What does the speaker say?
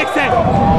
Nixon.